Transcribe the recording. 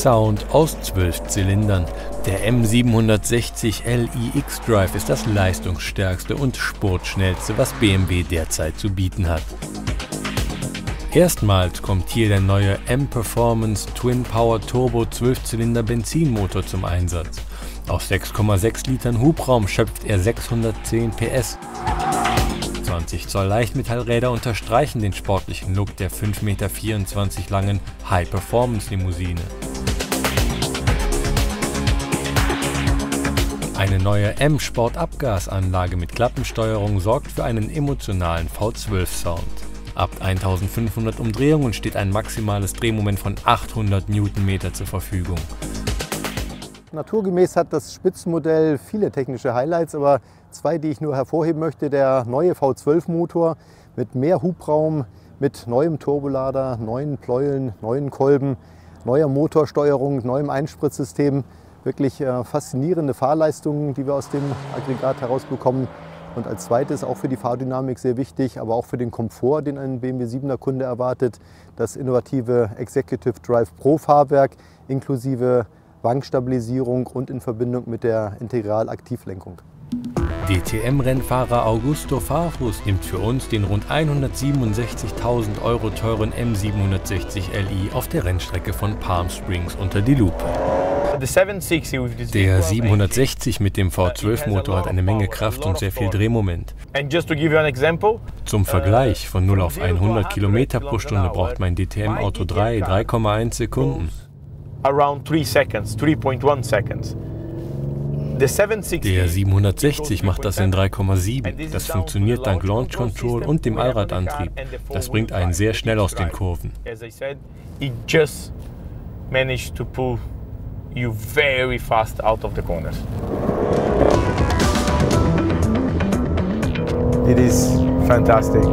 Sound aus zwölf Zylindern. Der M760 Li X-Drive ist das leistungsstärkste und sportschnellste, was BMW derzeit zu bieten hat. Erstmals kommt hier der neue M-Performance Twin Power Turbo 12-Zylinder Benzinmotor zum Einsatz. Aus 6,6 Litern Hubraum schöpft er 610 PS. 20 Zoll Leichtmetallräder unterstreichen den sportlichen Look der 5,24 Meter langen High-Performance-Limousine. Eine neue M-Sport-Abgasanlage mit Klappensteuerung sorgt für einen emotionalen V12-Sound. Ab 1500 Umdrehungen steht ein maximales Drehmoment von 800 Newtonmeter zur Verfügung. Naturgemäß hat das Spitzenmodell viele technische Highlights, aber zwei, die ich nur hervorheben möchte. Der neue V12-Motor mit mehr Hubraum, mit neuem Turbolader, neuen Pleueln, neuen Kolben, neuer Motorsteuerung, neuem Einspritzsystem. Wirklich äh, faszinierende Fahrleistungen, die wir aus dem Aggregat herausbekommen. Und als zweites auch für die Fahrdynamik sehr wichtig, aber auch für den Komfort, den ein BMW 7er Kunde erwartet, das innovative Executive Drive Pro Fahrwerk inklusive Wankstabilisierung und in Verbindung mit der Integralaktivlenkung. DTM-Rennfahrer Augusto Farfus nimmt für uns den rund 167.000 Euro teuren M760 Li auf der Rennstrecke von Palm Springs unter die Lupe. Der 760 mit dem V12-Motor hat eine Menge Kraft und sehr viel Drehmoment. Zum Vergleich, von 0 auf 100 km pro Stunde braucht mein DTM-Auto 3, 3,1 Sekunden around 3 seconds, 3.1 seconds. Der 760 macht das in 3,7. Das funktioniert dank Launch Control und dem Allradantrieb. Das bringt einen sehr schnell aus den Kurven. managed to pull you very fast out of the corners. It is fantastic.